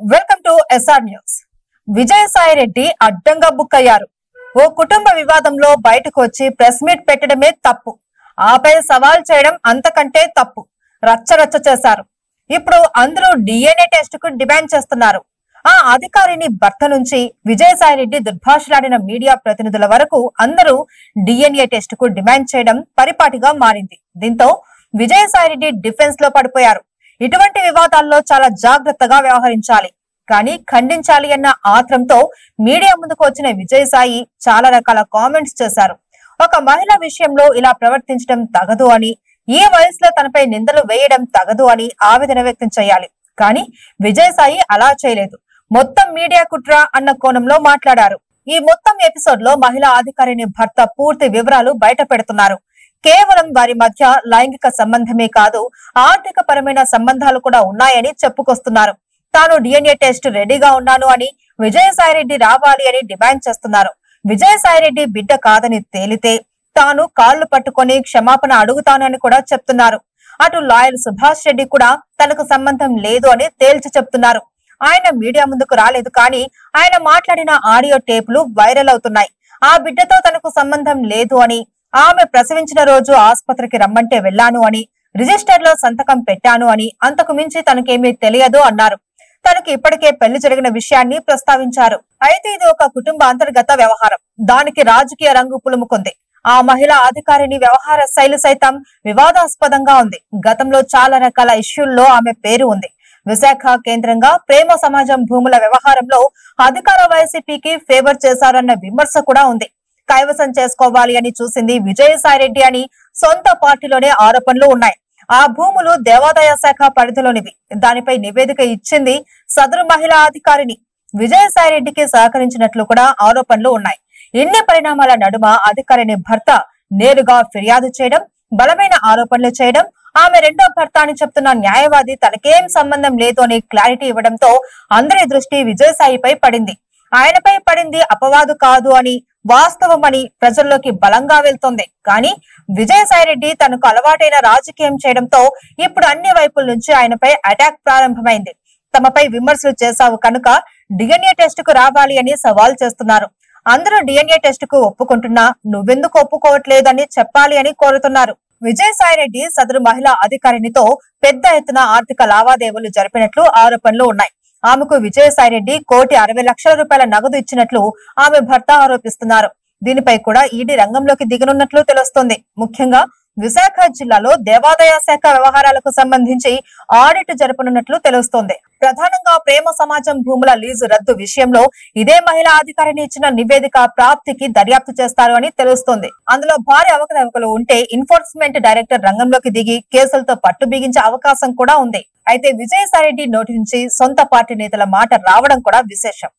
Welcome to SR news Vijayasai Reddy అడ్డంగా book అయ్యారు. ఓ కుటుంబ వివాదంలో బయటకు వచ్చి ప్రెస్ మీట్ పెట్టడమే తప్పు. ఆపై సవాల్ చేయడం అంతకంటే తప్పు. రచ్చరచ్చ చేశారు. ఇప్పుడు అందరూ డిఎన్ఏ టెస్ట్కు డిమాండ్ చేస్తున్నారు. ఆ అధికారిని భర్త నుంచి విజయసాయి రెడ్డి దుర్భాషలాడిన మీడియా ప్రతినిధుల వరకు అందరూ డిఎన్ఏ టెస్ట్కు డిమాండ్ చేయడం పరిపాటిగా మారింది. దీంతో విజయసాయి రెడ్డి డిఫెన్స్లో పడిపోయారు. ఇటువంటి వివాదాల్లో చాలా జాగ్రత్తగా వ్యవహరించాలి. కానీ ఖండించాలి అన్న ఆత్రంతో మీడియా ముందుకు వచ్చిన విజయసాయి చాలా రకాల కామెంట్స్ చేశారు. ఒక మహిళ విషయంలో ఇలా ప్రవర్తించడం తగదు అని ఈ వయసులో తనపై నిందలు వేయడం తగదు అని ఆవేదన వ్యక్తం చేయాలి. కానీ విజయసాయి అలా చేయలేదు. మొత్తం మీడియా కుట్ర అన్న కోణంలో మాట్లాడారు. ఈ మొత్తం ఎపిసోడ్లో మహిళా అధికారిని భర్త పూర్తి వివరాలు బయట పెడుతున్నారు. కేవలం వారి మధ్య లైంగిక సంబంధమే కాదు ఆర్థిక పరమైన సంబంధాలు కూడా ఉన్నాయని చెప్పుకొస్తున్నారు. తాను డిఎన్ఏ టెస్ట్ రెడీగా ఉన్నాను అని విజయసాయిరెడ్డి రావాలి అని డిమాండ్ చేస్తున్నారు. విజయసాయిరెడ్డి బిడ్డ కాదని తేలితే తాను కాళ్ళు పట్టుకొని క్షమాపణ అడుగుతానని కూడా చెప్తున్నారు. అటు లాయర్ సుభాష్ రెడ్డి కూడా తనకు సంబంధం లేదు అని తేల్చి చెప్తున్నారు. ఆయన మీడియా ముందుకు రాలేదు కానీ ఆయన మాట్లాడిన ఆడియో టేపులు వైరల్ అవుతున్నాయి. ఆ బిడ్డతో తనకు సంబంధం లేదు అని ఆమె ప్రసవించిన రోజు ఆసుపత్రికి రమ్మంటే వెళ్ళాను అని రిజిస్టర్లో సంతకం పెట్టాను అని అంతకు మించి తనకేమీ తెలియదు అన్నారు. తనకి ఇప్పటికే పెళ్ళి జరిగిన విషయాన్ని ప్రస్తావించారు. అయితే ఇది ఒక కుటుంబ అంతర్గత వ్యవహారం. దానికి రాజకీయ రంగు పులుముకుంది. ఆ మహిళా అధికారిని వ్యవహార శైలి సైతం వివాదాస్పదంగా ఉంది. గతంలో చాలా రకాల ఇష్యూల్లో ఆమె పేరు ఉంది. విశాఖ కేంద్రంగా ప్రేమ సమాజం భూముల వ్యవహారంలో అధికార వైసీపీకి ఫేవర్ చేశారన్న విమర్శ కూడా ఉంది. కైవసం చేసుకోవాలి అని చూసింది విజయసాయిరెడ్డి అని సొంత పార్టీలోనే ఆరోపణలు ఉన్నాయి. ఆ భూములు దేవాదాయ శాఖ పరిధిలోనివి. దానిపై నివేదిక ఇచ్చింది సదరు మహిళా అధికారిని. విజయసాయిరెడ్డికి సహకరించినట్లు కూడా ఆరోపణలు ఉన్నాయి. ఇన్ని పరిణామాల నడుమ అధికారిని భర్త నేరుగా ఫిర్యాదు చేయడం బలమైన ఆరోపణలు చేయడం ఆమె రెండో భర్త అని చెప్తున్న న్యాయవాది తనకేం సంబంధం లేదు అని క్లారిటీ ఇవ్వడంతో అందరి దృష్టి విజయసాయిపై పడింది. ఆయనపై పడింది అపవాదు కాదు అని వాస్తవమని ప్రజల్లోకి బలంగా వెళ్తోంది. కానీ విజయసాయిరెడ్డి తనకు అలవాటైన రాజకీయం చేయడంతో ఇప్పుడు అన్ని వైపుల నుంచి ఆయనపై అటాక్ ప్రారంభమైంది. తమపై విమర్శలు చేశావు కనుక డిఎన్ఏ టెస్ట్కు రావాలి అని సవాల్ చేస్తున్నారు. అందరూ డిఎన్ఏ టెస్ట్కు ఒప్పుకుంటున్నా నువ్వెందుకు ఒప్పుకోవట్లేదని చెప్పాలి అని కోరుతున్నారు. విజయసాయిరెడ్డి సదరు మహిళా అధికారినితో పెద్ద ఎత్తున ఆర్థిక లావాదేవీలు జరిపినట్లు ఆరోపణలు ఉన్నాయి. ఆమెకు విజయసాయిరెడ్డి కోటి అరవై లక్షల రూపాయల నగదు ఇచ్చినట్లు ఆమె భర్త ఆరోపిస్తున్నారు. దీనిపై కూడా ఈడీ రంగంలోకి దిగనున్నట్లు తెలుస్తోంది. ముఖ్యంగా విశాఖ జిల్లాలో దేవాదాయ శాఖ వ్యవహారాలకు సంబంధించి ఆడిట్ జరపనున్నట్లు తెలుస్తోంది. ప్రధానంగా ప్రేమ సమాజం భూముల లీజు రద్దు విషయంలో ఇదే మహిళా అధికారిని ఇచ్చిన నివేదిక ప్రాప్తికి దర్యాప్తు చేస్తారు అని తెలుస్తోంది. అందులో భారీ అవకతవకలు ఉంటే ఎన్ఫోర్స్మెంట్ డైరెక్టర్ రంగంలోకి దిగి కేసులతో పట్టు బిగించే అవకాశం కూడా ఉంది. అయితే విజయసాయిరెడ్డి నోటి నుంచి సొంత పార్టీ నేతల మాట రావడం కూడా విశేషం.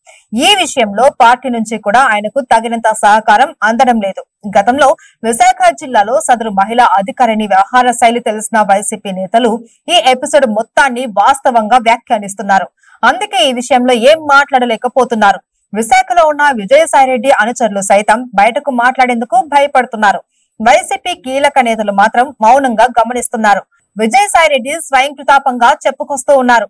ఈ విషయంలో పార్టీ నుంచి కూడా ఆయనకు తగినంత సహకారం అందడం లేదు. గతంలో విశాఖ జిల్లాలో సదరు మహిళా అధికారిని వ్యవహార శైలి తెలిసిన వైసీపీ నేతలు ఈ ఎపిసోడ్ మొత్తాన్ని వాస్తవంగా వ్యాఖ్యానిస్తున్నారు. అందుకే ఈ విషయంలో ఏం మాట్లాడలేకపోతున్నారు. విశాఖలో ఉన్న విజయసాయిరెడ్డి అనుచరులు సైతం బయటకు మాట్లాడేందుకు భయపడుతున్నారు. వైసీపీ కీలక నేతలు మాత్రం మౌనంగా గమనిస్తున్నారు. విజయసాయిరెడ్డి స్వయంకృతాపంగా చెప్పుకొస్తూ ఉన్నారు.